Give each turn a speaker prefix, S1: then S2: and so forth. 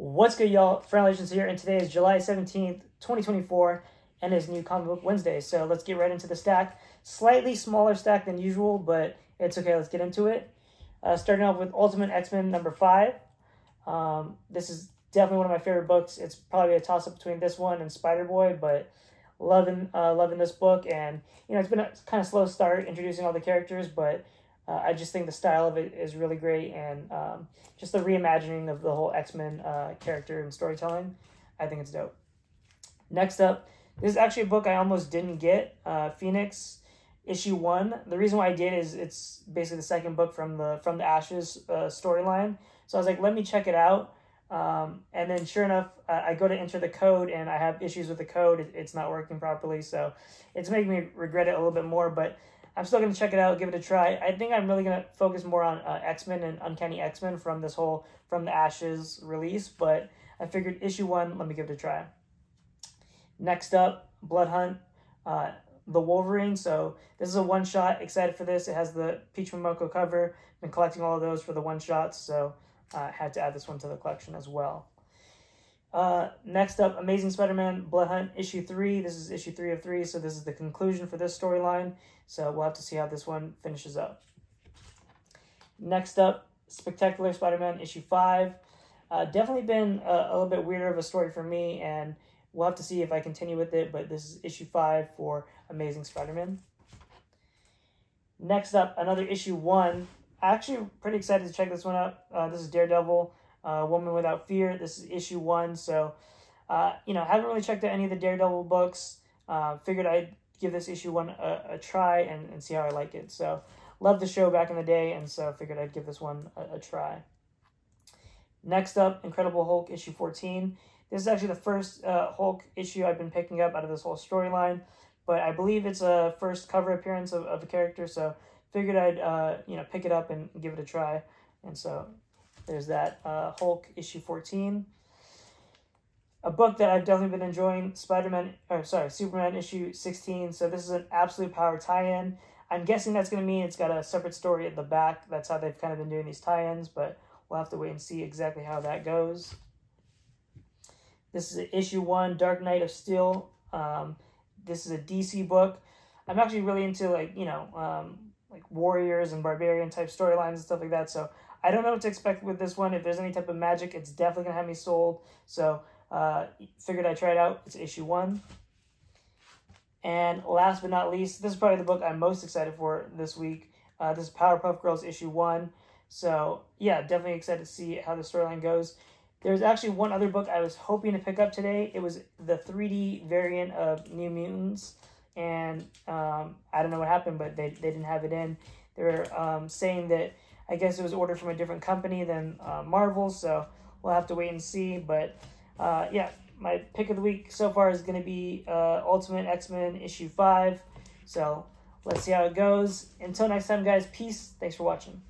S1: What's good, y'all? Franalations here, and today is July 17th, 2024, and it's new Comic Book Wednesday. So let's get right into the stack. Slightly smaller stack than usual, but it's okay. Let's get into it. Uh, starting off with Ultimate X-Men number 5. Um, this is definitely one of my favorite books. It's probably a toss-up between this one and Spider-Boy, but loving uh, loving this book. And, you know, it's been a kind of slow start introducing all the characters, but uh, I just think the style of it is really great, and um, just the reimagining of the whole X Men uh, character and storytelling, I think it's dope. Next up, this is actually a book I almost didn't get. Uh, Phoenix issue one. The reason why I did is it's basically the second book from the from the Ashes uh, storyline. So I was like, let me check it out. Um, and then sure enough, I go to enter the code and I have issues with the code. it's not working properly. So it's making me regret it a little bit more. But I'm still to check it out, give it a try. I think I'm really to focus more on uh, X-Men and Uncanny X-Men from this whole From the Ashes release, but I figured issue one, let me give it a try. Next up, Blood Hunt, uh, The Wolverine. So this is a one-shot. Excited for this. It has the Peach Momoko cover. Been collecting all of those for the one-shots, so I uh, had to add this one to the collection as well. Uh, next up, Amazing Spider-Man Blood Hunt issue three. This is issue three of three, so this is the conclusion for this storyline. So we'll have to see how this one finishes up. Next up, Spectacular Spider-Man issue five. Uh, definitely been a, a, little bit weirder of a story for me, and we'll have to see if I continue with it. But this is issue five for Amazing Spider-Man. Next up, another issue one. Actually, pretty excited to check this one out. Uh, this is Daredevil uh, Woman Without Fear. This is issue one. So, uh, you know, haven't really checked out any of the Daredevil books. Uh, figured I'd give this issue one a, a try and, and see how I like it. So, loved the show back in the day, and so figured I'd give this one a, a try. Next up, Incredible Hulk issue 14. This is actually the first uh, Hulk issue I've been picking up out of this whole storyline, but I believe it's a first cover appearance of, of a character, so figured I'd uh, you know pick it up and give it a try. And so there's that uh, Hulk issue 14. A book that I've definitely been enjoying, Spider-Man, or sorry, Superman issue 16. So this is an absolute power tie-in. I'm guessing that's going to mean it's got a separate story at the back. That's how they've kind of been doing these tie-ins, but we'll have to wait and see exactly how that goes. This is issue one, Dark Knight of Steel. Um, this is a DC book. I'm actually really into like, you know, um, like warriors and barbarian type storylines and stuff like that. So I don't know what to expect with this one. If there's any type of magic, it's definitely to have me sold. So uh, figured I'd try it out. It's issue one. And last but not least, this is probably the book I'm most excited for this week. Uh, this is Powerpuff Girls issue one. So yeah, definitely excited to see how the storyline goes. There's actually one other book I was hoping to pick up today. It was the 3D variant of New Mutants. And um, I don't know what happened, but they, they didn't have it in. They're um, saying that I guess it was ordered from a different company than uh, Marvel, so we'll have to wait and see. But uh, yeah, my pick of the week so far is going to be uh, Ultimate X-Men issue 5. So let's see how it goes. Until next time, guys, peace. Thanks for watching.